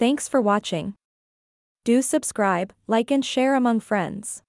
Thanks for watching. Do subscribe, like and share among friends.